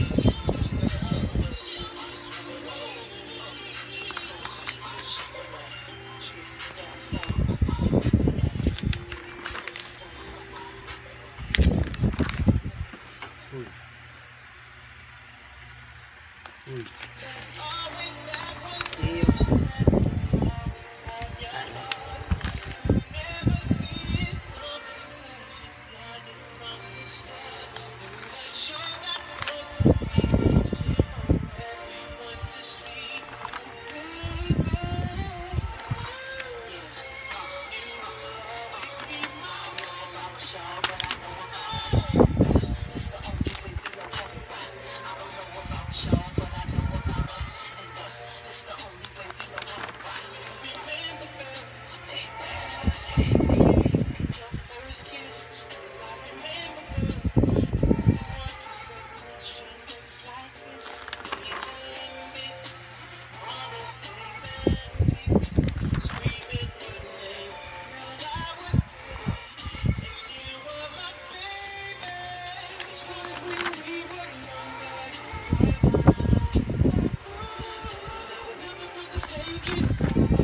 Ooh. you. Thank you.